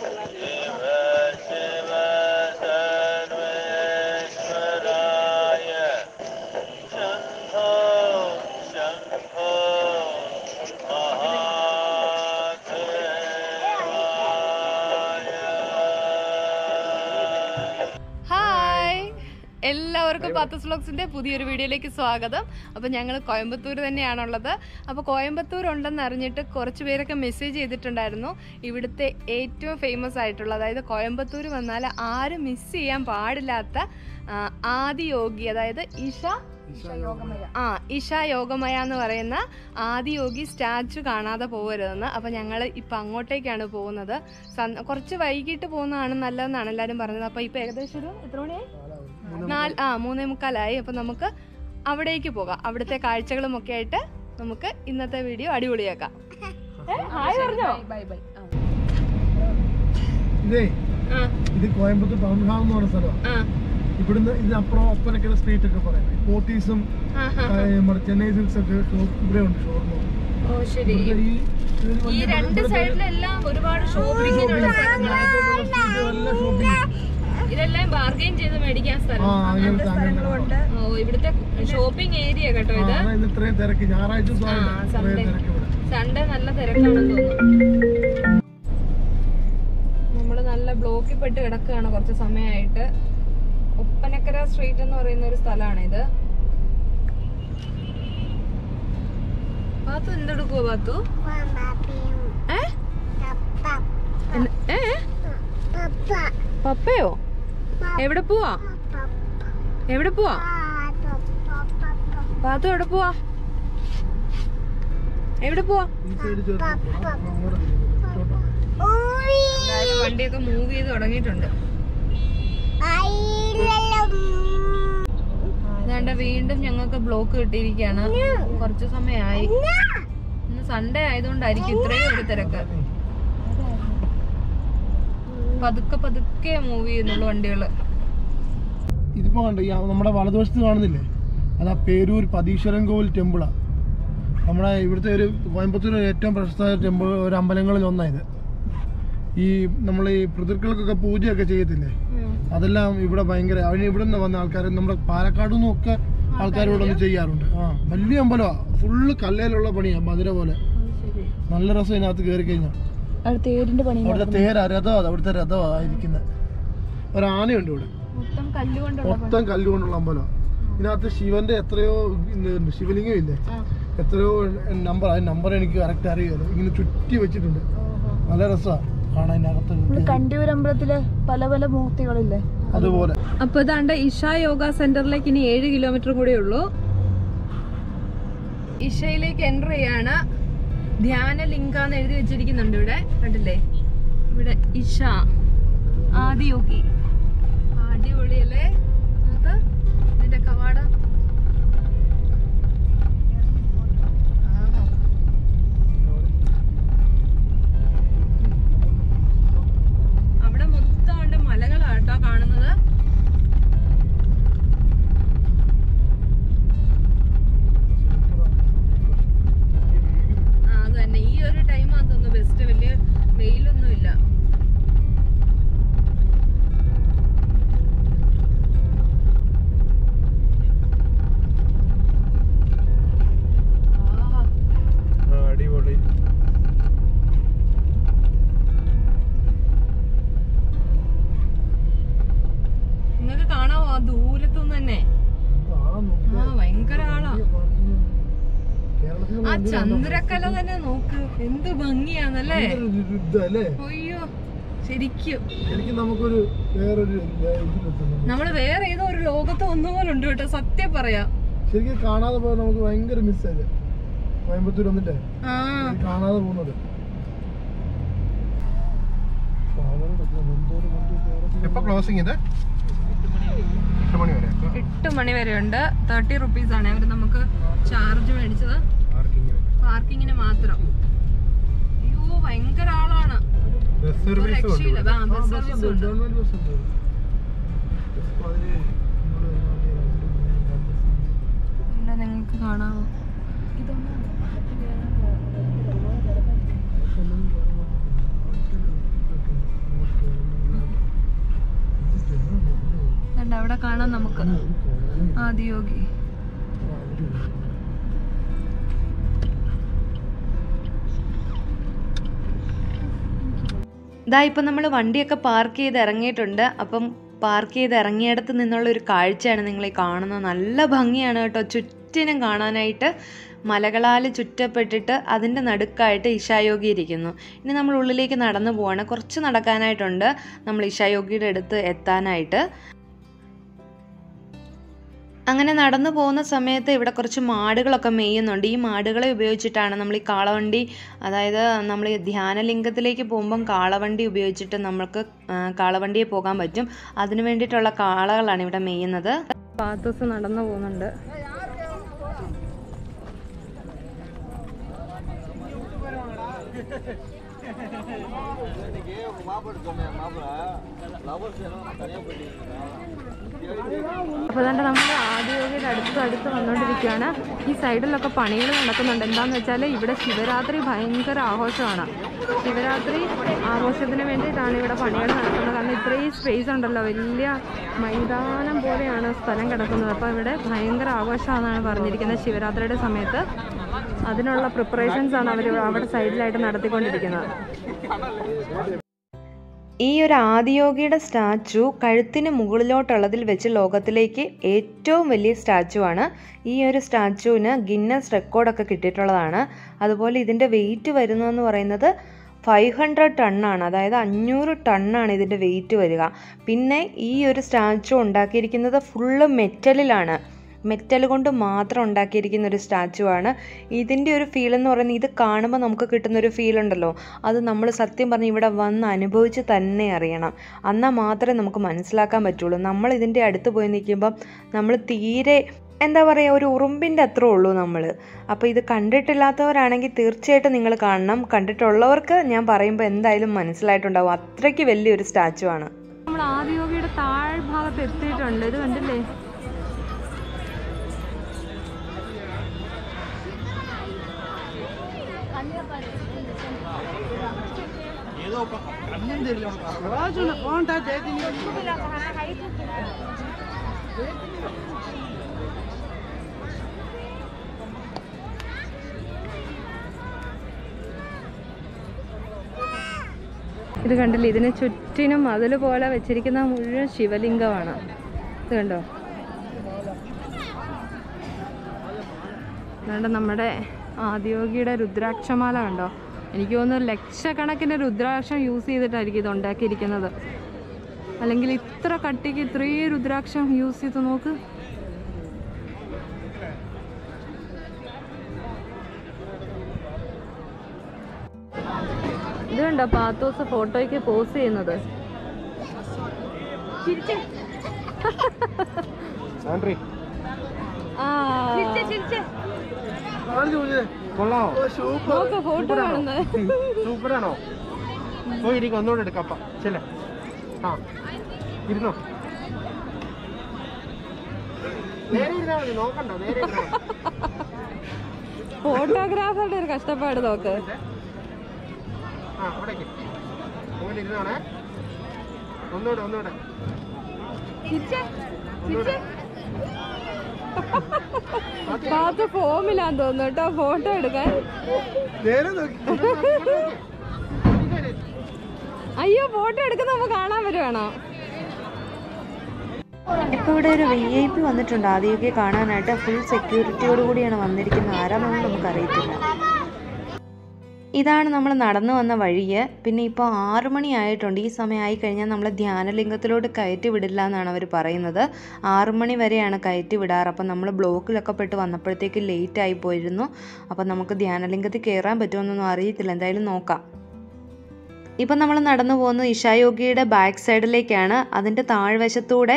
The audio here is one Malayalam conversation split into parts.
Gracias. പത്തസ് ബ്ലോഗ്സിന്റെ പുതിയൊരു വീഡിയോയിലേക്ക് സ്വാഗതം. അപ്പൊ ഞങ്ങൾ കോയമ്പത്തൂർ തന്നെയാണുള്ളത്. അപ്പൊ കോയമ്പത്തൂർ ഉണ്ടെന്ന് അറിഞ്ഞിട്ട് കുറച്ച് പേരൊക്കെ മെസ്സേജ് ചെയ്തിട്ടുണ്ടായിരുന്നു. ഇവിടുത്തെ ഏറ്റവും ഫേമസ് ആയിട്ടുള്ള അതായത് കോയമ്പത്തൂർ വന്നാൽ ആരും മിസ് ചെയ്യാൻ പാടില്ലാത്ത ആദി ആദിയോഗി അതായത് ഇഷ ആ ഇഷ യോഗമയ എന്ന് പറയുന്ന ആദിയോഗി സ്റ്റാച്ചു കാണാതെ പോകരുതെന്ന് അപ്പൊ ഞങ്ങൾ ഇപ്പൊ അങ്ങോട്ടേക്കാണ് പോകുന്നത്. കുറച്ച് വൈകിട്ട് പോകുന്നതാണ് നല്ലതെന്നാണ് എല്ലാരും പറഞ്ഞത്. അപ്പൊ ഇപ്പൊ ഏകദേശം ഒരു എത്ര മണിയായി? നാല് ആ മൂന്നേ മുക്കാലായി. അപ്പൊ നമുക്ക് അവിടേക്ക് പോകാം. അവിടുത്തെ കാഴ്ചകളും ഒക്കെ ആയിട്ട് നമുക്ക് ഇന്നത്തെ വീഡിയോ അടിപൊളിയാക്കാം. ഹായ് പറഞ്ഞോ? ഇതേ ആ, ഇത് കോയമ്പത്തൂർ ടൗൺ ഹാൾ എന്ന് പറഞ്ഞ സ്ഥലമാണ് ഇവിടുന്ന് ഇതിനപ്പുറം ഒപ്പനൊക്കെ സ്ട്രീറ്റ് ഒക്കെ പറയുന്നത് പോത്തീസും. നമ്മുടെ ചെന്നൈ സിൽസ് ഒക്കെ ഷോപ്പ് ഇവിടെ ഉണ്ട് ശരി. ഈ രണ്ട് സൈഡിലെല്ലാം ഒരുപാട് ഷോപ്പിംഗ് ഇതെല്ലാം ബാർഗെയിൻ ചെയ്ത് മേടിക്കാൻ സ്ഥലം. ഓ ഇവിടുത്തെ ഷോപ്പിംഗ് ഏരിയ കേട്ടോ ഇത്. സൺഡേ സൺഡേ നല്ല തിരക്കാണെന്ന് തോന്നുന്നു. നമ്മൾ നല്ല ബ്ലോക്കിൽ പെട്ട് കിടക്കുകയാണ് കുറച്ച് സമയമായിട്ട്. ഒപ്പനക്കര സ്ട്രീറ്റ് എന്ന് പറയുന്ന ഒരു സ്ഥലമാണ് ഇത്. പാത്തു എന്തെടുക്കുവോ പാത്തു ഏ? പപ്പയോ? എവിടെ പോവാ? എവിടെ പോവാ? പാത്തു എവിടെ പോവാ? എവിടെ പോവാ? വണ്ടിയൊക്കെ മൂവ് ചെയ്ത് തുടങ്ങിയിട്ടുണ്ട്. അതുകൊണ്ട് വീണ്ടും ഞങ്ങൾക്ക് ബ്ലോക്ക് കിട്ടിയിരിക്കുകയാണ്. കുറച്ച് സമയമായി. ഇന്ന് സൺഡേ ആയതുകൊണ്ടായിരിക്കും ഇത്രയും ഒരു തിരക്ക്. പതുക്കെ പതുക്കെ മൂവ് ചെയ്യുന്നുള്ളൂ വണ്ടികൾ. ഇതിപ്പോ കണ്ടോ ഈ നമ്മുടെ വലതുവശത്ത് കാണുന്നില്ലേ? അതാ പേരൂർ പതീശ്വരൻ കോവിൽ ടെമ്പിളാ. നമ്മുടെ ഇവിടുത്തെ ഒരു കോയമ്പത്തൂർ ഏറ്റവും പ്രശസ്തമായ ടെമ്പിൾ ഒരു അമ്പലങ്ങളിൽ ഒന്നായത്. ഈ നമ്മൾ ഈ പിതൃക്കൾക്കൊക്കെ പൂജയൊക്കെ ചെയ്യത്തില്ലേ? അതെല്ലാം ഇവിടെ ഭയങ്കര അതിന് ഇവിടെ നിന്ന് വന്ന ആൾക്കാർ നമ്മുടെ പാലക്കാട് നിന്നൊക്കെ ഇവിടെ ഒന്ന് ചെയ്യാറുണ്ട്. ആ വലിയ അമ്പലമാ ഫുള്ള് കല്ലേലുള്ള പണിയാ മധുര പോലെ. നല്ല രസം ഇതിനകത്ത് കയറി കഴിഞ്ഞാൽ തേരിന്റെ പണി അവിടുത്തെ തേരാ രഥമാണ് അവിടുത്തെ രഥമാണ് ഇരിക്കുന്നത് ഒരു ആനയുണ്ട് ഇവിടെ. മൊത്തം കല്ലുകൊണ്ടുള്ള അമ്പലം. ഇതിനകത്ത് ശിവന്റെ എത്രയോ ശിവലിംഗം ഇല്ലേ? എത്രയോ നമ്പർ ആ നമ്പർ എനിക്ക് കറക്റ്റ് അറിയാലോ ഇങ്ങനെ ചുറ്റി വെച്ചിട്ടുണ്ട്. നല്ല രസമാണ് കാണാൻ ഇതിനകത്ത് കണ്ടിയൂരമ്പലത്തിലെ പല പല മൂർത്തികളില്ലേ? അതുപോലെ. അപ്പൊ ഇതാണ്ട് ഇഷ യോഗ സെന്ററിലേക്ക് ഇനി ഏഴ് കിലോമീറ്റർ കൂടെ ഉള്ളൂ. ഇഷയിലേക്ക് എന്റർ ചെയ്യാണ്. ധ്യാന ലിങ്കാന്ന് എഴുതി വെച്ചിരിക്കുന്നുണ്ട് ഇവിടെ. കണ്ടില്ലേ? ഇവിടെ ഇഷ ആദിയോഗി. അടിപൊളിയല്ലേ നമുക്ക് ഇതിന്റെ കവാടം ദൂരത്തുനിന്ന് തന്നെ. ആ ഭയങ്കര ആളാ. ആ ചന്ദ്രക്കല തന്നെ നോക്ക്. എന്ത് ഭംഗിയാന്നല്ലേ? അല്ലേ അയ്യോ ശരിക്കും. നമുക്കൊരു വേറൊരു നമ്മൾ വേറെ ഏതോ ഒരു ലോകത്ത് ഒന്നുപോലെ ഉണ്ട് കേട്ടോ സത്യം പറയാ. ശരിക്കും കാണാതെ പോയാൽ നമുക്ക് ഭയങ്കര മിസ്സായത് കോയമ്പത്തൂർ വന്നിട്ടേ ആ. കാണാതെ പോകുന്നത്. എപ്പോ ക്ലോസിംഗ് ഇത്? എട്ട് മണി വരെ ഉണ്ട് തേർട്ടി റുപ്പീസ് ആണ്. അവർ നമുക്ക് ചാർജ് മേടിച്ചത്. പാർക്കിങ്ങിന് മാത്രം. അയ്യോ ഭയങ്കര ആളാണ്. രക്ഷയില്ല. ബസ് സർവീസ് ഉണ്ട്. നിങ്ങൾക്ക് ബസ് നിങ്ങൾക്ക് അവിടെ കാണാം നമുക്ക്. ആദിയോഗി ഇതാ ഇപ്പം നമ്മൾ വണ്ടിയൊക്കെ പാർക്ക് ചെയ്ത് ഇറങ്ങിയിട്ടുണ്ട്. അപ്പം പാർക്ക് ചെയ്ത് ഇറങ്ങിയിടത്ത് നിന്നുള്ള ഒരു കാഴ്ചയാണ് നിങ്ങൾ ഈ കാണുന്നത്. നല്ല ഭംഗിയാണ് കേട്ടോ. ചുറ്റിനും കാണാനായിട്ട് മലകളാൽ ചുറ്റപ്പെട്ടിട്ട് അതിന്റെ നടുക്കായിട്ട് ഇഷായോഗി ഇരിക്കുന്നു. ഇനി നമ്മൾ ഉള്ളിലേക്ക് നടന്നു പോവാണ്. കുറച്ച് നടക്കാനായിട്ടുണ്ട്. നമ്മൾ ഇഷായോഗിയുടെ അടുത്ത് എത്താനായിട്ട്. അങ്ങനെ നടന്നു പോകുന്ന സമയത്ത് ഇവിടെ കുറച്ച് മാടുകളൊക്കെ മെയ്യുന്നുണ്ട് ഈ മാടുകളെ ഉപയോഗിച്ചിട്ടാണ് നമ്മൾ ഈ കാളവണ്ടി അതായത് നമ്മൾ ഈ ധ്യാനലിംഗത്തിലേക്ക് പോകുമ്പം കാളവണ്ടി ഉപയോഗിച്ചിട്ട് നമ്മൾക്ക് കാളവണ്ടിയെ പോകാൻ പറ്റും. അതിനു വേണ്ടിയിട്ടുള്ള കാളകളാണ് ഇവിടെ മെയ്യുന്നത് പാത്തൂസ് നടന്നു പോകുന്നുണ്ട്. അപ്പോൾ തന്നെ നമ്മൾ ആദ്യയോഗിയുടെ അടുത്ത് അടുത്ത് വന്നുകൊണ്ടിരിക്കുകയാണ്. ഈ സൈഡിലൊക്കെ പണികൾ നടക്കുന്നുണ്ട്. എന്താണെന്ന് വെച്ചാൽ ഇവിടെ ശിവരാത്രി ഭയങ്കര ആഘോഷമാണ്. ശിവരാത്രി ആഘോഷത്തിന് വേണ്ടിയിട്ടാണ് ഇവിടെ പണികൾ നടക്കുന്നത്. കാരണം ഇത്രയും സ്പേസ് ഉണ്ടല്ലോ. വലിയ മൈതാനം പോലെയാണ് സ്ഥലം കിടക്കുന്നത്. അപ്പോൾ ഇവിടെ ഭയങ്കര ആഘോഷമാണെന്നാണ് പറഞ്ഞിരിക്കുന്നത് ശിവരാത്രിയുടെ സമയത്ത്. അതിനുള്ള പ്രിപ്പറേഷൻസാണ് അവർ അവിടെ സൈഡിലായിട്ട് നടത്തിക്കൊണ്ടിരിക്കുന്നത്. ഈ ഒരു ആദിയോഗിയുടെ സ്റ്റാച്ചു കഴുത്തിന് മുകളിലോട്ടുള്ളതിൽ വെച്ച് ലോകത്തിലേക്ക് ഏറ്റവും വലിയ സ്റ്റാച്ചു ആണ് ഈ ഒരു സ്റ്റാച്ചുവിന് ഗിന്നസ് റെക്കോർഡൊക്കെ കിട്ടിയിട്ടുള്ളതാണ്. അതുപോലെ ഇതിന്റെ വെയിറ്റ് വരുന്നതെന്ന് പറയുന്നത് ഫൈവ് ഹൺഡ്രഡ് ടണ്ണാണ് അതായത് അഞ്ഞൂറ് ടണ്ണാണ് ഇതിന്റെ വെയിറ്റ് വരിക. പിന്നെ ഈ ഒരു സ്റ്റാച്ചു ഉണ്ടാക്കിയിരിക്കുന്നത് ഫുള്ള് മെറ്റലിലാണ് മെറ്റൽ കൊണ്ട് മാത്രം ഉണ്ടാക്കിയിരിക്കുന്ന ഒരു സ്റ്റാച്ചു ആണ്. ഇതിന്റെ ഒരു ഫീൽ എന്ന് പറയുന്നത് ഇത് കാണുമ്പോൾ നമുക്ക് കിട്ടുന്ന ഒരു ഫീൽ ഉണ്ടല്ലോ. അത് നമ്മൾ സത്യം പറഞ്ഞ് ഇവിടെ വന്ന് അനുഭവിച്ച് തന്നെ അറിയണം. എന്നാൽ മാത്രമേ നമുക്ക് മനസ്സിലാക്കാൻ പറ്റുള്ളൂ. നമ്മൾ ഇതിന്റെ അടുത്ത് പോയി നിൽക്കുമ്പം നമ്മൾ തീരെ എന്താ പറയുക ഒരു ഉറുമ്പിന്റെ അത്രേ ഉള്ളൂ നമ്മൾ അപ്പോൾ ഇത് കണ്ടിട്ടില്ലാത്തവരാണെങ്കിൽ തീർച്ചയായിട്ടും നിങ്ങൾ കാണണം. കണ്ടിട്ടുള്ളവർക്ക് ഞാൻ പറയുമ്പോൾ എന്തായാലും മനസ്സിലായിട്ടുണ്ടാവും. അത്രയ്ക്ക് വലിയൊരു സ്റ്റാച്ചു ആണ്. നമ്മൾ ആദിയോഗിയുടെ താഴ്ഭാഗത്ത് എത്തിയിട്ടുണ്ട്. ഇത് കണ്ടില്ലേ? ഇത് കണ്ടില്ലേ? ഇതിന് ചുറ്റിനും മതിൽ പോലെ വെച്ചിരിക്കുന്ന മുഴുവൻ ശിവലിംഗമാണ്. ഇത് കണ്ടോ? അതുകൊണ്ട് നമ്മുടെ ആദ്യോഗിയുടെ രുദ്രാക്ഷമാല കണ്ടോ? എനിക്ക് തോന്നുന്നു ലക്ഷക്കണക്കിന് രുദ്രാക്ഷം യൂസ് ചെയ്തിട്ടായിരിക്കും ഇത് ഉണ്ടാക്കിയിരിക്കുന്നത്. അല്ലെങ്കിൽ ഇത്ര കട്ടിക്ക് ഇത്രയും രുദ്രാക്ഷം യൂസ് ചെയ്ത് നോക്ക്. ഇത് കണ്ടോ പാത്തോസ് ഫോട്ടോയ്ക്ക് പോസ് ചെയ്യുന്നത്. ആ. കൊള്ളാമോ? കാണുന്നത്. സൂപ്പറാണോ? പോയി ഇരിക്കും ഒന്നുകൂടെ എടുക്കപ്പ ചെല്ല. ആ ഇരുന്നോ? നേരെ ഇരുന്നാ മതി നോക്കണ്ട നേരെ ഇരുന്നാ മതി. ഫോട്ടോഗ്രാഫറുടെ ഒരു കഷ്ടപ്പാട് നോക്ക്. ആ ഒന്നൂടെ ഒന്നുകൂടെ ഒന്നുകൂടെ. പാത്ത് ഫോമിലാന്ന് തോന്നുന്നു കേട്ടോ ഫോട്ടോ എടുക്കാൻ. നേരെ നോക്കി. അയ്യോ ഫോട്ടോ എടുക്കുന്ന നമുക്ക് കാണാൻ വരുവാണോ? ഇപ്പോൾ ഇവിടെ ഒരു വി ഐ പി വന്നിട്ടുണ്ട്. ആദ്യമൊക്കെ കാണാനായിട്ട് ഫുൾ സെക്യൂരിറ്റിയോട് കൂടിയാണ് വന്നിരിക്കുന്നത്. ആരാണെന്ന് നമുക്കറിയത്തില്ല. ഇതാണ് നമ്മൾ നടന്നു വന്ന വഴിയെ പിന്നെ ഇപ്പോൾ ആറു മണി ആയിട്ടുണ്ട്. ഈ സമയമായി കഴിഞ്ഞാൽ നമ്മൾ ധ്യാനലിംഗത്തിലോട്ട് കയറ്റി വിടില്ല എന്നാണ് അവർ പറയുന്നത്. ആറു മണി വരെയാണ് കയറ്റി വിടാറ്. അപ്പം നമ്മൾ ബ്ലോക്കിലൊക്കെ പെട്ട് വന്നപ്പോഴത്തേക്ക് ലേറ്റ് ആയി പോയിരുന്നു. അപ്പം നമുക്ക് ധ്യാനലിംഗത്തിൽ കയറാൻ പറ്റുമെന്നൊന്നും അറിയത്തില്ല. എന്തായാലും നോക്കാം. ഇപ്പം നമ്മൾ നടന്നു പോകുന്നത് ഇഷായോഗിയുടെ ബാക്ക് സൈഡിലേക്കാണ്. അതിന്റെ താഴ്വശത്തൂടെ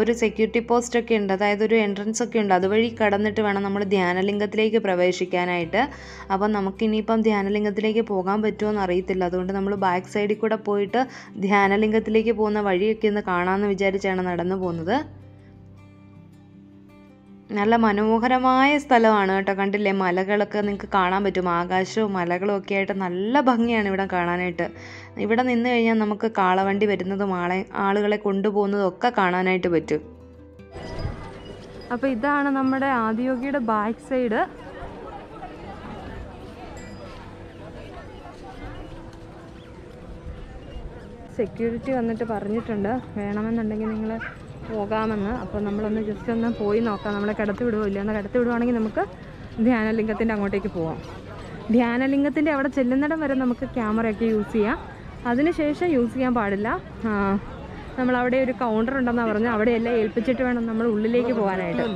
ഒരു സെക്യൂരിറ്റി പോസ്റ്റ് ഒക്കെ ഉണ്ട്. അതായത് ഒരു എൻട്രൻസ് ഒക്കെ ഉണ്ട്. അതുവഴി കടന്നിട്ട് വേണം നമ്മൾ ധ്യാനലിംഗത്തിലേക്ക് പ്രവേശിക്കാനായിട്ട്. അപ്പം നമുക്കിനിയിപ്പം ധ്യാനലിംഗത്തിലേക്ക് പോകാൻ പറ്റുമോ അറിയത്തില്ല. അതുകൊണ്ട് നമ്മൾ ബാക്ക് സൈഡിൽ കൂടെ പോയിട്ട് ധ്യാനലിംഗത്തിലേക്ക് പോകുന്ന വഴിയൊക്കെ ഒന്ന് കാണാമെന്ന് വിചാരിച്ചാണ് നടന്നു പോകുന്നത്. നല്ല മനോഹരമായ സ്ഥലമാണ് കേട്ടോ. കണ്ടില്ലേ? മലകളൊക്കെ നിങ്ങൾക്ക് കാണാൻ പറ്റും. ആകാശവും മലകളും ഒക്കെ ആയിട്ട് നല്ല ഭംഗിയാണ് ഇവിടെ കാണാനായിട്ട്. ഇവിടെ നിന്ന് കഴിഞ്ഞാൽ നമുക്ക് കാളവണ്ടി വരുന്നതും ആളെ ആളുകളെ കൊണ്ടുപോകുന്നതും ഒക്കെ കാണാനായിട്ട് പറ്റും. അപ്പോൾ ഇതാണ് നമ്മുടെ ആദിയോഗിയുടെ ബാക്ക് സൈഡ്. സെക്യൂരിറ്റി വന്നിട്ട് പറഞ്ഞിട്ടുണ്ട്. വേണമെന്നുണ്ടെങ്കിൽ നിങ്ങൾ പോകാമെന്ന്. അപ്പോൾ നമ്മളൊന്ന് ജസ്റ്റ് ഒന്ന് പോയി നോക്കാം. നമ്മളെ കിടത്തി വിടുമോ ഇല്ല ഒന്ന് കിടത്തി വിടുവാണെങ്കിൽ നമുക്ക് ധ്യാനലിംഗത്തിന്റെ അങ്ങോട്ടേക്ക് പോവാം. ധ്യാനലിംഗത്തിന്റെ അവിടെ ചെല്ലുന്നിടം വരെ നമുക്ക് ക്യാമറയൊക്കെ യൂസ് ചെയ്യാം. അതിനുശേഷം യൂസ് ചെയ്യാൻ പാടില്ല. നമ്മൾ നമ്മളവിടെ ഒരു കൗണ്ടർ ഉണ്ടെന്നാണ് പറഞ്ഞു അവിടെ എല്ലാം ഏൽപ്പിച്ചിട്ട് വേണം നമ്മൾ ഉള്ളിലേക്ക് പോകാനായിട്ട്.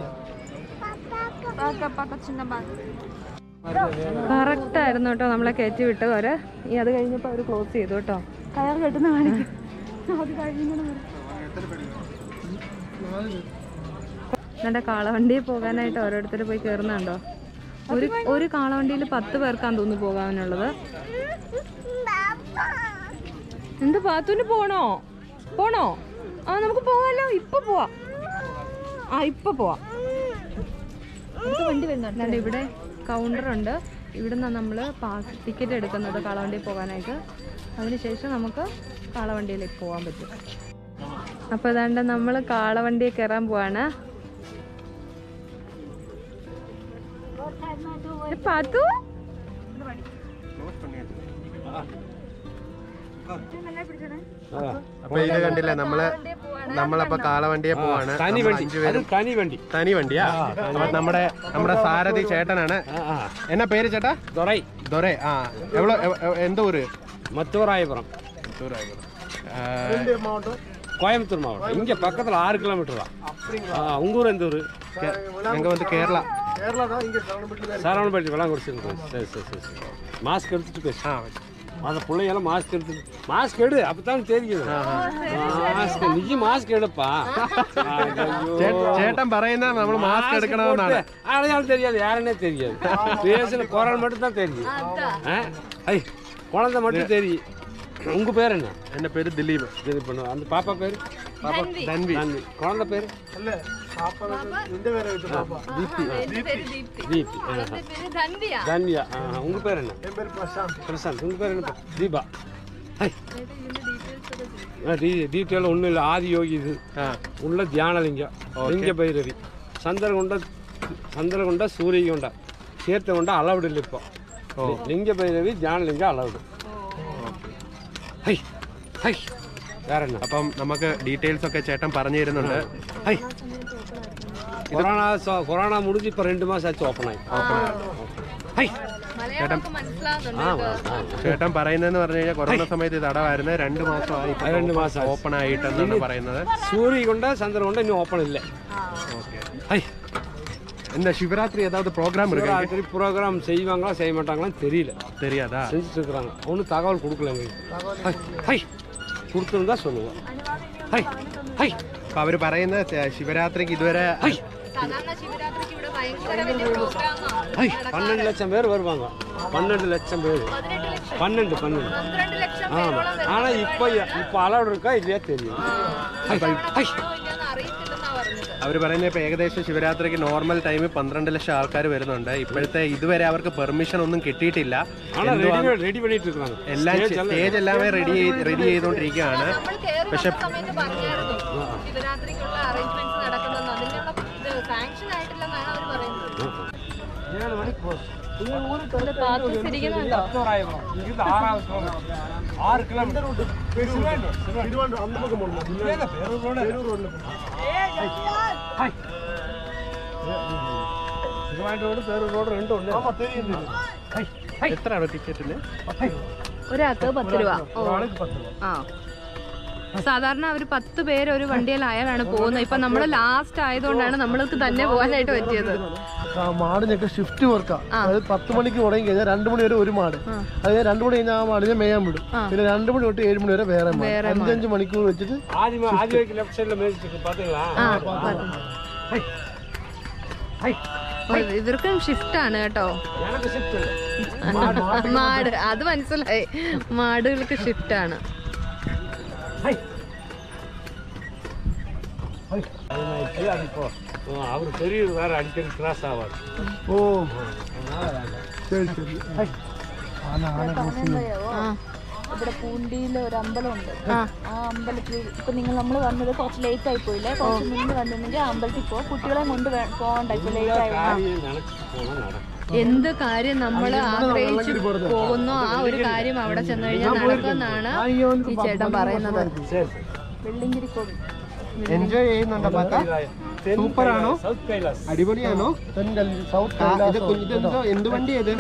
കറക്റ്റ് ആയിരുന്നു കേട്ടോ നമ്മളെ കയറ്റി വിട്ടത് അവർ. ഈ അത് കഴിഞ്ഞപ്പോൾ അവർ ക്ലോസ് ചെയ്തു കേട്ടോ. കയർ കെട്ടുന്ന കാണിക്കും. അത് കഴിഞ്ഞിങ്ങനെ എന്നിട്ട് കാളവണ്ടിയിൽ പോകാനായിട്ട് ഓരോരുത്തർ പോയി കയറുന്നുണ്ടോ ഒരു ഒരു കാളവണ്ടിയിൽ പത്ത് പേർക്കാന്ന് തോന്നുന്നു പോകാനുള്ളത്. എന്ത് പാത്തൂന് പോണോ? പോണോ? ആ നമുക്ക് പോവാലോ ഇപ്പൊ പോവാ. ആ ഇപ്പൊ പോവാ. വണ്ടി വരുന്നുണ്ട്. ഇവിടെ കൗണ്ടർ ഉണ്ട്. ഇവിടെ നിന്നാണ് നമ്മൾ പാസ് ടിക്കറ്റ് എടുക്കുന്നത് കാളവണ്ടിയിൽ പോകാനായിട്ട്. അതിനുശേഷം നമുക്ക് കാളവണ്ടിയിലേക്ക് പോകാൻ പറ്റും. അപ്പോൾ അതാണ്ട് നമ്മൾ കാളവണ്ടിയെ കയറാൻ പോവാണ്. പാത്തു? കണ്ടില്ലേ നമ്മളപ്പോ കാളവണ്ടിയെ പോവാണ്. തനി വണ്ടിയാ. അപ്പൊ നമ്മുടെ നമ്മുടെ സാരഥി ചേട്ടനാണ്. എന്നാ പേര് ചേട്ടാ? ദൊറൈ. ദൊറൈ ആ. എവിടെ എന്തോ ഒരു മത്തൂറായപുറം മത്തൂറായപുരം கோயம்புத்தூர் மாவட்டம் இங்க பக்கத்துல ஆறு கிலோமீட்டர் தான் ஆ, உங்க ஊர் எந்த ஊர் കേ- ഞങ്ങ വന്ന് കേരള சரவணப்பட்டி விளாங்குறிச்சி சரி சரி சரி சரி மாஸ்க் எடுத்துட்டு பேசு ആ அந்த பிள்ளைங்கெல்லாம் மாஸ்க் எடுத்து மாஸ்க் எடு அப்பதான் தெரியும் மாஸ்க் நீ மாஸ்க் எடுப்பா ஐயோ. ചേ- ചേട്ടൻ പറയുന്ന നമ്മൾ മാസ്ക് மாஸ்க் എടുക്കണമെന്നാണ് போட்டு அடையாளம் தெரியாது யாருன்னே தெரியாது பேசுன குரல் மட்டும் தான் தெரியும் ஆ? ஐ குழந்தை மட்டும் தெரியும் உங்கள் பேர் என்ன என்ன பேர்? திலீப். திலீப் அந்த பாப்பா பேர்? பாப்பா தன்வி. தன்வி. குழந்தை பேர்? இல்லை பாப்பா இந்த வேற விட்டு பாப்பா. தீப்தி. தீப்தி. தன்வியா? தன்வியா. உங்கள் பேர் என்ன? என் பேர் பிரசாந்த். பிரசாந்த். உங்கள் பேர் என்ன தீபா. டீட்டெயில் ஒன்றும் இல்லை. ஆதி யோகி இது. உள்ள தியானலிங்கம் லிங்க பைரவி. சந்திரகுண்ட சந்திரகுண்ட சூரியகுண்ட. சேர்த்த கொண்ட அளவுடு இல்லை இப்போ. லிங்க பைரவி தியானலிங்கம் அளவுடு. High high. അപ്പം നമുക്ക് ഡീറ്റെയിൽസ് ഒക്കെ ചേട്ടൻ പറഞ്ഞു തരുന്നുണ്ട്. ഹൈ. കൊറോണ കൊറോണ മുടിച്ച് ഇപ്പൊ രണ്ടു മാസം ഓപ്പൺ ആയി. ഹൈ. ചേട്ടൻ ചേട്ടൻ പറയുന്നതെന്ന് പറഞ്ഞു കഴിഞ്ഞാൽ കൊറോണ സമയത്ത് ഇത് അടവായിരുന്നു മാസം മാസമായി രണ്ടു മാസം ഓപ്പൺ ആയിട്ടെന്നാണ് പറയുന്നത്. സൂര്യ കൊണ്ട് ചന്ദ്രൻ കൊണ്ട് ഇനി ഓപ്പൺ ഇല്ലേ. இந்த சிவராத்திரி ஏதாவது ப்ரோக்ராம் இருக்கு ப்ரோக்ராம் செய்வாங்களா செய்ய மாட்டாங்களான்னு தெரியல தெரியாதா செஞ்சுட்டு இருக்கிறாங்க ஒன்றும் தகவல் கொடுக்கல எங்களுக்கு ஹை കൊടുത്തിരുന്നാ സൊല്ലുക ഹൈ ഹൈ അപ്പൊ അവര് പറയുന്ന ശിവരാത്രിക്ക് ഇതുവരെ ഹൈ ഹൈ പന്ത്രണ്ട് ലക്ഷം പേര് വരുവാങ്ക പന്ത്രണ്ട് ലക്ഷം പേര് പന്ത്രണ്ട് പന്ത്രണ്ട് ആ ആണോ ഇപ്പൊ ഇപ്പൊ അളവ് എടുക്കാ ഇല്ലയാ തെരിയും ഹൈ ഹൈ അവർ പറയുന്നത് ഇപ്പോൾ ഏകദേശം ശിവരാത്രിക്ക് നോർമൽ ടൈമിൽ പന്ത്രണ്ട് ലക്ഷം ആൾക്കാർ വരുന്നുണ്ട്. ഇപ്പോഴത്തെ ഇതുവരെ അവർക്ക് പെർമിഷൻ ഒന്നും കിട്ടിയിട്ടില്ല. എല്ലാം സ്റ്റേജ് എല്ലാമേ റെഡി റെഡി ചെയ്തുകൊണ്ടിരിക്കുകയാണ് പക്ഷെ ஆறு கிலோமீட்டர் തിരുവനന്തപുരം അന്ന് നമുക്ക് പോകണം ஹை திருவாண்டி ரோடு பேரூர் ரோடு ரெண்டும் ஒன்று ആമാ തെരിയും തെരിയും ஹை ஹை എത്രയാണ് ടിക്കറ്റിന് ഒരാൾക്ക് പത്ത് രൂപ ഓ ആ സാധാരണ അവർ പത്ത് പേര് ഒരു വണ്ടിയിലായാലാണ് പോകുന്നത് ഇപ്പൊ നമ്മൾ ലാസ്റ്റ് ആയതുകൊണ്ടാണ് നമ്മൾക്ക് തന്നെ പോകാനായിട്ട് പറ്റിയത് ആ മാടിനൊക്കെ ഷിഫ്റ്റ് വർക്കാ അതായത് പത്ത് മണിക്ക് തുടങ്ങി കഴിഞ്ഞാൽ രണ്ടു മണി വരെ ഒരു മാട്. അതായത് രണ്ടു മണി കഴിഞ്ഞാൽ ആ മാടിനെ മേയാൻ വിടും. പിന്നെ രണ്ടു മണി തൊട്ട് ഏഴ് മണി വരെ വേറെ അഞ്ചഞ്ച് മണിക്കൂർ വെച്ചിട്ട് ഇവർക്കും ഷിഫ്റ്റ് ആണ് കേട്ടോ. മാട് അത് മനസ്സിലായി. മാടുകൾക്ക് ഷിഫ്റ്റ് ആണ്. അതിപ്പോ அதனாச்சு அது இப்போ ஆ, அவர் பெரியவர் வேற அடிக்கடி கிராஸ் ஆவார் ഓ ശരി ശരി ആന ആന cross ചെയ്യും. ആ ഇവിടെ പൂണ്ടിയിൽ ഒരു അമ്പലമുണ്ട് ആ അമ്പലത്തിൽ ഇപ്പൊ നിങ്ങൾ നമ്മൾ വന്നത് കുറച്ച് ലേറ്റ് ആയി പോയില്ലേ കുറച്ച് മുന്നേ വന്നിരുന്നെങ്കിൽ ആ അമ്പലത്തിൽ പോ കുട്ടികളെ കൊണ്ട് വേ- പോകണ്ട ഇപ്പൊ ലേറ്റ് ആയി എന്ത് കാര്യം നമ്മൾ ആഗ്രഹിച്ചു പോകുന്നോ ആ ഒരു കാര്യം അവിടെ ചെന്ന് കഴിഞ്ഞാൽ നടക്കുമെന്നാണ് ഈ ചേട്ടൻ പറയുന്നത് വെള്ളിങ്കിരി കോവിൽ എൻജോയ് ചെയ്യുന്നുണ്ടോ പാത്ത സൂപ്പർ ആണോ? അടിപൊളിയാണോ? ഇത് കുഞ്ഞിതെന്തോ എന്ത് വണ്ടി ഇത്?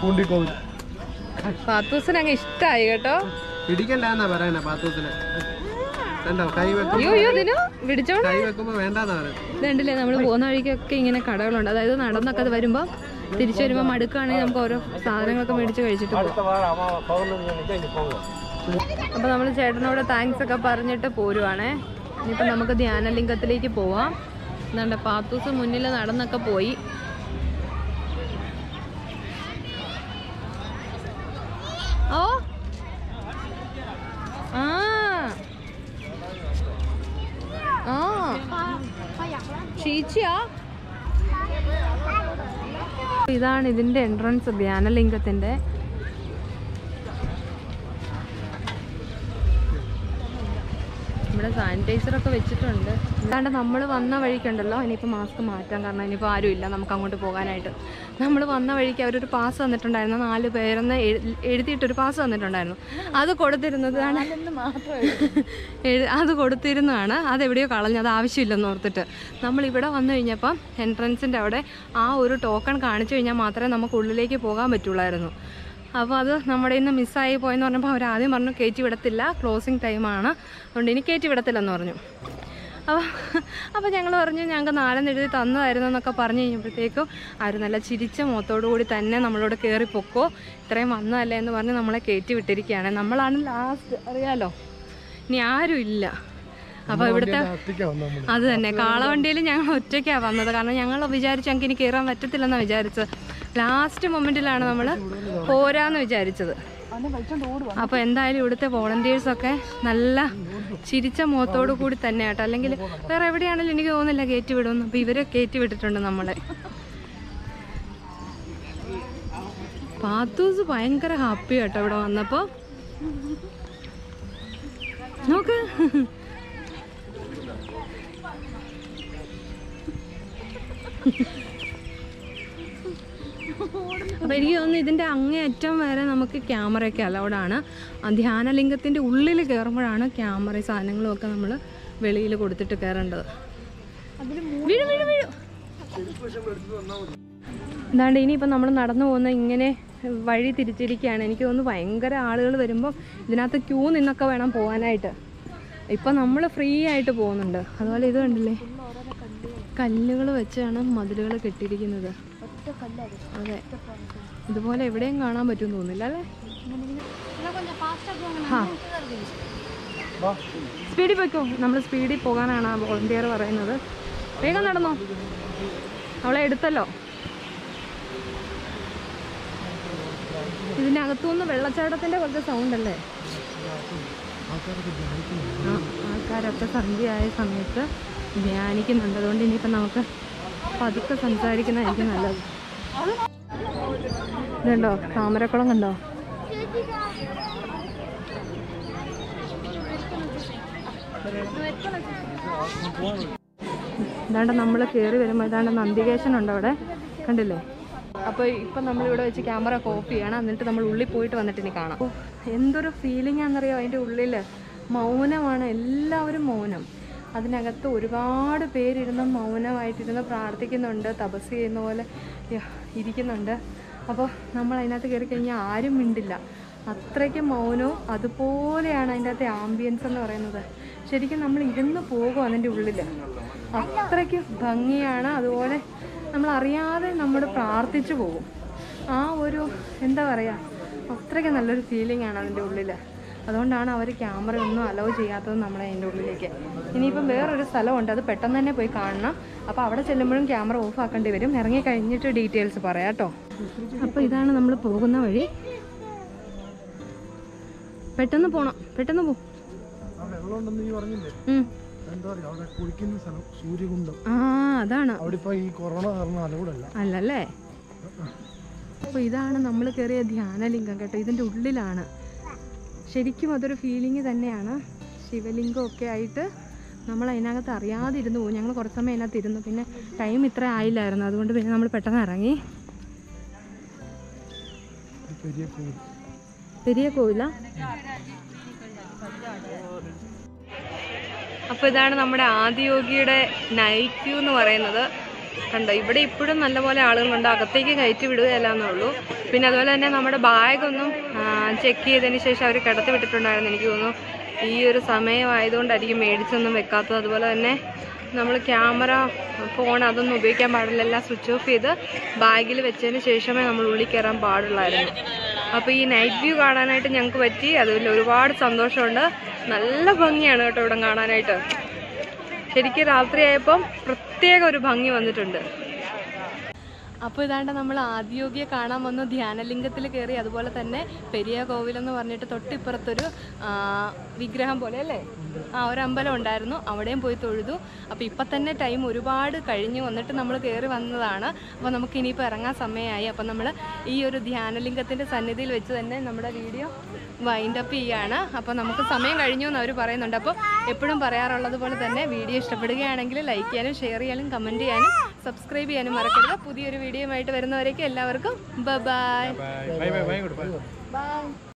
പൂണ്ടിക്കോവിൽ പാത്തൂസിന് അങ്ങ് ഇഷ്ടായി കേട്ടോ. പിടിക്കണ്ടെന്നാ പറയണേ പാത്തൂസിനെ. കണ്ടോ? കൈ വെക്കുമ്പോ കൈ വെക്കുമ്പോ വേണ്ടെന്നാ പറയുന്നത് കണ്ടില്ലേ നമ്മൾ പോകുന്ന വഴിക്കൊക്കെ ഇങ്ങനെ കടകളുണ്ട്. അതായത് നടന്നൊക്കെ അത് വരുമ്പോ തിരിച്ചു വരുമ്പോ മടുക്കുകയാണെങ്കിൽ നമുക്ക് ഓരോ സാധനങ്ങളൊക്കെ മേടിച്ച് കഴിച്ചിട്ട് പോകും അപ്പൊ നമ്മൾ ചേട്ടനോട് താങ്ക്സ് ഒക്കെ പറഞ്ഞിട്ട് പോരുവാണേ. ഇനിയിപ്പോൾ നമുക്ക് ധ്യാനലിംഗത്തിലേക്ക് പോവാം. എന്താണ്ട് പാത്തൂസ് മുന്നിൽ നടന്നൊക്കെ പോയി. ഓ. ആ. ആ. ചീച്ചിയാ? ഇതാണ് ഇതിന്റെ എൻട്രൻസ് ധ്യാനലിംഗത്തിന്റെ. ഇവിടെ സാനിറ്റൈസർ ഒക്കെ വെച്ചിട്ടുണ്ട്. അല്ലാണ്ട് നമ്മൾ വന്ന വഴിക്കുണ്ടല്ലോ ഇനിയിപ്പോൾ മാസ്ക് മാറ്റാൻ കാരണം ഇനിയിപ്പോൾ ആരും ഇല്ല നമുക്ക് അങ്ങോട്ട് പോകാനായിട്ട്. നമ്മൾ വന്ന വഴിക്ക് അവരൊരു പാസ് തന്നിട്ടുണ്ടായിരുന്നു നാല് പേരെന്ന് എഴു- എഴുതിയിട്ടൊരു പാസ് തന്നിട്ടുണ്ടായിരുന്നു അത് കൊടുത്തിരുന്നതാണ്. അത് കൊടുത്തിരുന്നതാണ് അതെവിടെയോ കളഞ്ഞത് അത് ആവശ്യമില്ലെന്ന് ഓർത്തിട്ട്. നമ്മൾ ഇവിടെ വന്നു കഴിഞ്ഞപ്പം എൻട്രൻസിന്റെ അവിടെ ആ ഒരു ടോക്കൺ കാണിച്ചു കഴിഞ്ഞാൽ മാത്രമേ നമുക്ക് ഉള്ളിലേക്ക് പോകാൻ പറ്റുള്ളായിരുന്നു. അപ്പോൾ അത് നമ്മുടെ ഇന്ന് മിസ്സായി പോയെന്ന് പറഞ്ഞപ്പോൾ അവർ ആദ്യം പറഞ്ഞു കയറ്റി വിടത്തില്ല ക്ലോസിങ് ടൈമാണ് അതുകൊണ്ട് ഇനി കയറ്റി വിടത്തില്ലെന്ന് പറഞ്ഞു. അപ്പോൾ അപ്പോൾ ഞങ്ങൾ പറഞ്ഞു ഞങ്ങൾക്ക് നാളെ എഴുതി തന്നതായിരുന്നു എന്നൊക്കെ പറഞ്ഞു കഴിഞ്ഞപ്പോഴത്തേക്കും അവർ നല്ല ചിരിച്ച മുഖത്തോടു കൂടി തന്നെ നമ്മളോട് കയറി പൊക്കോ ഇത്രയും വന്നതല്ലേ എന്ന് പറഞ്ഞ് നമ്മളെ കയറ്റി വിട്ടിരിക്കുകയാണ്. നമ്മളാണ് ലാസ്റ്റ് അറിയാലോ? ഇനി ആരും ഇല്ല. അപ്പോൾ ഇവിടുത്തെ അത് തന്നെ. കാളവണ്ടിയിൽ ഞങ്ങൾ ഒറ്റയ്ക്കാണ് വന്നത്. കാരണം ഞങ്ങൾ വിചാരിച്ചു ഞങ്ങൾക്ക് ഇനി കയറാൻ പറ്റത്തില്ലെന്നാണ് വിചാരിച്ചത്. ലാസ്റ്റ് മൊമെന്റിലാണ് നമ്മൾ പോരാന്ന് വിചാരിച്ചത്. അപ്പോൾ എന്തായാലും ഇവിടുത്തെ വോളണ്ടിയേഴ്സൊക്കെ നല്ല ചിരിച്ച മുഖത്തോടു കൂടി തന്നെ കേട്ടോ. അല്ലെങ്കിൽ വേറെ എവിടെയാണെങ്കിലും എനിക്ക് തോന്നുന്നില്ല കയറ്റി വിടുമെന്ന്. അപ്പോൾ ഇവരെ കയറ്റി വിട്ടിട്ടുണ്ട് നമ്മളെ. പാത്തൂസ് ഭയങ്കര ഹാപ്പി കേട്ടോ ഇവിടെ വന്നപ്പോൾ നോക്ക്. അപ്പോൾ എനിക്ക് തോന്നുന്നു ഇതിന്റെ അങ്ങേയറ്റം വരെ നമുക്ക് ക്യാമറയൊക്കെ അലൗഡാണ് ധ്യാനലിംഗത്തിന്റെ ഉള്ളിൽ കയറുമ്പോഴാണ് ക്യാമറ സാധനങ്ങളും ഒക്കെ നമ്മൾ വെളിയിൽ കൊടുത്തിട്ട് കയറേണ്ടത് വീഴും വീഴും വീഴും. എന്താണ്ട് ഇനിയിപ്പോൾ നമ്മൾ നടന്നു പോകുന്ന ഇങ്ങനെ വഴി തിരിച്ചിരിക്കുകയാണ്. എനിക്ക് തോന്നുന്നു ഭയങ്കര ആളുകൾ വരുമ്പോൾ ഇതിനകത്ത് ക്യൂ നിന്നൊക്കെ വേണം പോകാനായിട്ട്. ഇപ്പം നമ്മൾ ഫ്രീ ആയിട്ട് പോകുന്നുണ്ട്. അതുപോലെ ഇത് കണ്ടില്ലേ? കല്ലുകൾ വെച്ചാണ് മതിലുകൾ കെട്ടിയിരിക്കുന്നത്. അതെ. ഇതുപോലെ എവിടെയും കാണാൻ പറ്റും തോന്നില്ല അല്ലേ? സ്പീഡിൽ പോയിക്കോ. നമ്മൾ സ്പീഡിൽ പോകാനാണ് ആ വോളണ്ടിയർ പറയുന്നത്. വേഗം നടന്നോ. അവളെ എടുത്തല്ലോ. ഇതിനകത്തുനിന്ന് വെള്ളച്ചാട്ടത്തിന്റെ വെള്ളച്ചാട്ടത്തിന്റെ കുറച്ച് സൗണ്ട് അല്ലേ? ആൾക്കാരൊക്കെ സന്ധ്യയായ സമയത്ത് ധ്യാനിക്കുന്നുണ്ട്. അതുകൊണ്ട് ഇനിയിപ്പം നമുക്ക് പതുക്കെ സംസാരിക്കുന്നതായിരിക്കും നല്ലത്. ഇതുണ്ടോ? താമരക്കുളം കണ്ടോ? ഇതാണ്ട് നമ്മൾ കയറി വരുമ്പോൾ ഇതാണ്ട് നന്ദികേശൻ ഉണ്ട് അവിടെ? കണ്ടില്ലേ? അപ്പോൾ ഇപ്പം നമ്മളിവിടെ വെച്ച് ക്യാമറ ഓഫ് ചെയ്യണം. എന്നിട്ട് നമ്മൾ ഉള്ളിൽ പോയിട്ട് വന്നിട്ട് ഇനി കാണാം. എന്തൊരു ഫീലിംഗ് ആണെന്നറിയോ? അതിന്റെ ഉള്ളിൽ മൗനമാണ്. എല്ലാവരും മൗനം. അതിനകത്ത് ഒരുപാട് പേരിരുന്ന് മൗനമായിട്ടിരുന്ന് പ്രാർത്ഥിക്കുന്നുണ്ട് തപസ് ചെയ്യുന്ന പോലെ ഇരിക്കുന്നുണ്ട്. അപ്പോൾ നമ്മൾ അതിനകത്ത് കയറി കഴിഞ്ഞാൽ ആരും മിണ്ടില്ല. അത്രയ്ക്ക് മൗനവും അതുപോലെയാണ് അതിന്റെ അകത്തെ ആംബിയൻസ് എന്ന് പറയുന്നത്. ശരിക്കും നമ്മൾ ഇരുന്ന് പോകും അതിന്റെ ഉള്ളിൽ അത്രയ്ക്ക് ഭംഗിയാണ്. അതുപോലെ നമ്മൾ അറിയാതെ നമ്മൾ പ്രാർത്ഥിച്ചു പോകും. ആ ഒരു എന്താ പറയുക അത്രയ്ക്ക് നല്ലൊരു ഫീലിംഗ് ആണ് അതിന്റെ ഉള്ളിൽ അതുകൊണ്ടാണ് അവർ ക്യാമറ ഒന്നും അലോ ചെയ്യാത്തത് നമ്മളെ അതിന്റെ ഉള്ളിലേക്ക്. ഇനിയിപ്പം വേറൊരു സ്ഥലമുണ്ട് അത് പെട്ടെന്ന് തന്നെ പോയി കാണണം. അപ്പോൾ അവിടെ ചെല്ലുമ്പോഴും ക്യാമറ ഓഫ് ആക്കേണ്ടി വരും. ഇറങ്ങി കഴിഞ്ഞിട്ട് ഡീറ്റെയിൽസ് പറയാം കേട്ടോ. അപ്പോൾ ഇതാണ് നമ്മൾ പോകുന്ന വഴി. പെട്ടെന്ന് പോണം പെട്ടെന്ന് പോ. ആ അതാണ്. അല്ലല്ലേ? അപ്പോൾ ഇതാണ് നമ്മൾ കയറിയ ധ്യാനലിംഗം കേട്ടോ ഇതിന്റെ ഉള്ളിലാണ്. ശരിക്കും അതൊരു ഫീലിംഗ് തന്നെയാണ്. ശിവലിംഗം ഒക്കെ ആയിട്ട് നമ്മൾ അതിനകത്ത് അറിയാതിരുന്നു പോകും ഞങ്ങൾ കുറച്ച് സമയം അതിനകത്ത് ഇരുന്നു. പിന്നെ ടൈം ഇത്ര ആയില്ലായിരുന്നു. അതുകൊണ്ട് പിന്നെ നമ്മൾ പെട്ടെന്ന് ഇറങ്ങി. പെരിയ കോവില? അപ്പോൾ ഇതാണ് നമ്മുടെ ആദിയോഗിയുടെ നൈറ്റ് വ്യൂ എന്ന് പറയുന്നത്. കണ്ടോ ഇവിടെ ഇപ്പോഴും നല്ലപോലെ ആളുകളുണ്ട് അകത്തേക്ക് കയറ്റി വിടുകയല്ല എന്നുള്ളൂ. പിന്നെ അതുപോലെ തന്നെ നമ്മുടെ ബാഗൊന്നും ചെക്ക് ചെയ്തതിന് ശേഷം അവർ കിടത്തി വിട്ടിട്ടുണ്ടായിരുന്നു എനിക്ക് തോന്നുന്നു. ഈ ഒരു സമയമായതുകൊണ്ടായിരിക്കും മേടിച്ചൊന്നും വെക്കാത്തത്. അതുപോലെ തന്നെ നമ്മൾ ക്യാമറ ഫോൺ അതൊന്നും ഉപയോഗിക്കാൻ പാടില്ല. എല്ലാം സ്വിച്ച് ഓഫ് ചെയ്ത് ബാഗിൽ വെച്ചതിന് ശേഷമേ നമ്മൾ ഉള്ളിൽ കയറാൻ പാടുള്ളായിരുന്നു. അപ്പോൾ ഈ നൈറ്റ് വ്യൂ കാണാനായിട്ട് ഞങ്ങൾക്ക് പറ്റി. അതുപോലെ ഒരുപാട് സന്തോഷമുണ്ട്. നല്ല ഭംഗിയാണ് കേട്ടോ ഇവിടെ കാണാനായിട്ട്. ശരിക്കും രാത്രിയായപ്പം പ്രത്യേക ഒരു ഭംഗി വന്നിട്ടുണ്ട്. അപ്പോൾ ഇതാണ്ട് നമ്മൾ ആദിയോഗിയെ കാണാൻ വന്നു. ധ്യാനലിംഗത്തിൽ കയറി അതുപോലെ തന്നെ പെരിയ കോവിലെന്ന് പറഞ്ഞിട്ട് തൊട്ടിപ്പുറത്തൊരു വിഗ്രഹം പോലെ അല്ലേ? ആ ഒരു അമ്പലം ഉണ്ടായിരുന്നു. അവിടെയും പോയി തൊഴുതു. അപ്പോൾ ഇപ്പം തന്നെ ടൈം ഒരുപാട് കഴിഞ്ഞു. വന്നിട്ട് നമ്മൾ കയറി വന്നതാണ്. അപ്പോൾ നമുക്ക് ഇനിയിപ്പോൾ ഇറങ്ങാൻ സമയമായി. അപ്പോൾ നമ്മൾ ഈ ഒരു ധ്യാനലിംഗത്തിന്റെ സന്നിധിയിൽ വെച്ച് തന്നെ നമ്മുടെ വീഡിയോ വൈൻഡ് അപ്പ് ചെയ്യാണ്. അപ്പോൾ നമുക്ക് സമയം കഴിഞ്ഞു എന്ന് അവർ പറയുന്നുണ്ട്. അപ്പോൾ എപ്പോഴും പറയാറുള്ളത് പോലെ തന്നെ വീഡിയോ ഇഷ്ടപ്പെടുകയാണെങ്കിൽ ലൈക്ക് ചെയ്യാനും ഷെയർ ചെയ്യാനും കമന്റ് ചെയ്യാനും സബ്സ്ക്രൈബ് ചെയ്യാനും മറക്കരുത്. പുതിയൊരു വീഡിയോയുമായിട്ട് വരുന്നവരേക്കും എല്ലാവർക്കും ബൈ ബൈ ബൈ ബൈ കൊടു ബൈ ബൈ